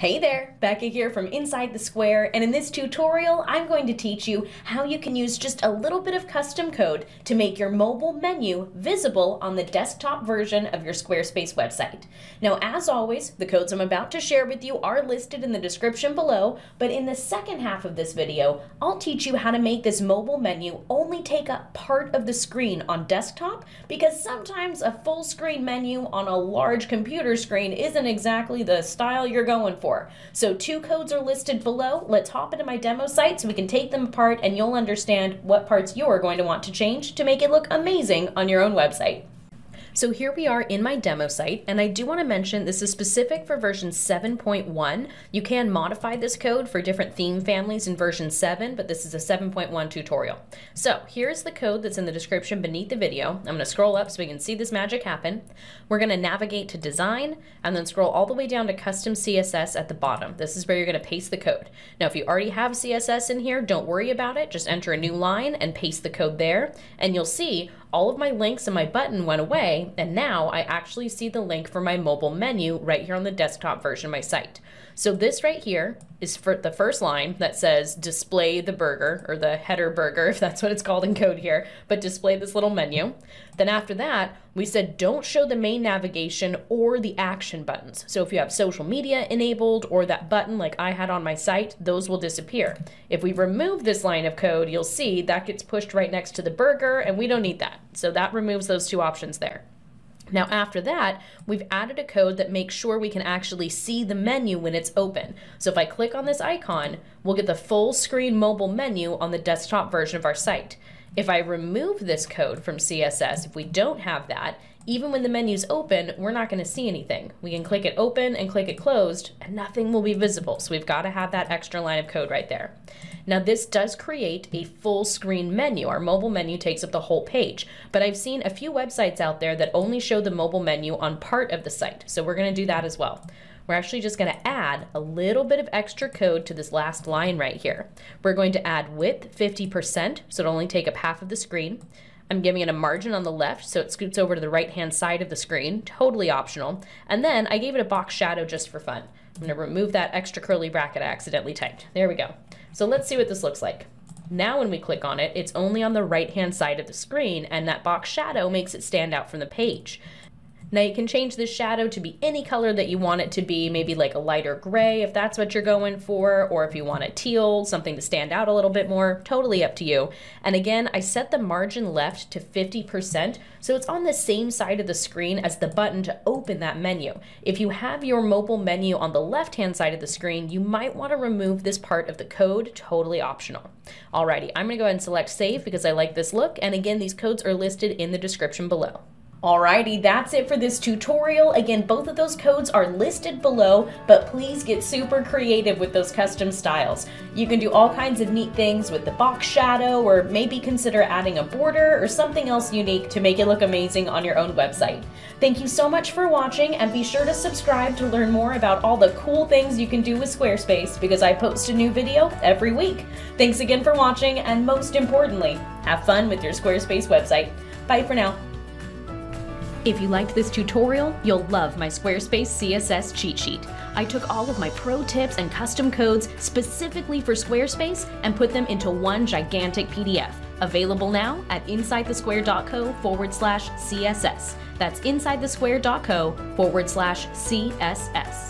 Hey there, Becca here from Inside the Square, and in this tutorial, I'm going to teach you how you can use just a little bit of custom code to make your mobile menu visible on the desktop version of your Squarespace website. Now, as always, the codes I'm about to share with you are listed in the description below, but in the second half of this video, I'll teach you how to make this mobile menu only take up part of the screen on desktop, because sometimes a full screen menu on a large computer screen isn't exactly the style you're going for for. So two codes are listed below. Let's hop into my demo site so we can take them apart and you'll understand what parts you're going to want to change to make it look amazing on your own website. So here we are in my demo site, and I do want to mention this is specific for version 7.1. You can modify this code for different theme families in version 7, but this is a 7.1 tutorial. So here's the code that's in the description beneath the video. I'm going to scroll up so we can see this magic happen. We're going to navigate to design, and then scroll all the way down to custom CSS at the bottom. This is where you're going to paste the code. Now if you already have CSS in here, don't worry about it. Just enter a new line and paste the code there, and you'll see all of my links and my button went away, and now I actually see the link for my mobile menu right here on the desktop version of my site. So this right here is for the first line that says display the burger or the header burger, if that's what it's called in code here, but display this little menu. Then after that, we said don't show the main navigation or the action buttons. So if you have social media enabled or that button like I had on my site, those will disappear. If we remove this line of code, you'll see that gets pushed right next to the burger and we don't need that. So that removes those two options there. Now after that, we've added a code that makes sure we can actually see the menu when it's open. So if I click on this icon, we'll get the full screen mobile menu on the desktop version of our site. If I remove this code from CSS, if we don't have that, even when the menu's open, we're not going to see anything. We can click it open and click it closed, and nothing will be visible. So we've got to have that extra line of code right there. Now this does create a full screen menu. Our mobile menu takes up the whole page, but I've seen a few websites out there that only show the mobile menu on part of the site. So we're going to do that as well. We're actually just going to add a little bit of extra code to this last line right here. We're going to add width 50%, so it'll only take up half of the screen. I'm giving it a margin on the left so it scoots over to the right hand side of the screen, totally optional. And then I gave it a box shadow just for fun. I'm gonna remove that extra curly bracket I accidentally typed. There we go. So let's see what this looks like. Now when we click on it, it's only on the right hand side of the screen and that box shadow makes it stand out from the page. Now you can change this shadow to be any color that you want it to be, maybe like a lighter gray if that's what you're going for, or if you want a teal, something to stand out a little bit more, totally up to you. And again, I set the margin left to 50%, so it's on the same side of the screen as the button to open that menu. If you have your mobile menu on the left-hand side of the screen, you might want to remove this part of the code, totally optional. Alrighty, I'm gonna go ahead and select save because I like this look, and again, these codes are listed in the description below. Alrighty, that's it for this tutorial. Again, both of those codes are listed below, but please get super creative with those custom styles. You can do all kinds of neat things with the box shadow, or maybe consider adding a border or something else unique to make it look amazing on your own website. Thank you so much for watching, and be sure to subscribe to learn more about all the cool things you can do with Squarespace, because I post a new video every week. Thanks again for watching, and most importantly, have fun with your Squarespace website. Bye for now. If you liked this tutorial, you'll love my Squarespace CSS cheat sheet. I took all of my pro tips and custom codes specifically for Squarespace and put them into one gigantic PDF. Available now at insidethesquare.co forward slash CSS. That's insidethesquare.co forward slash CSS.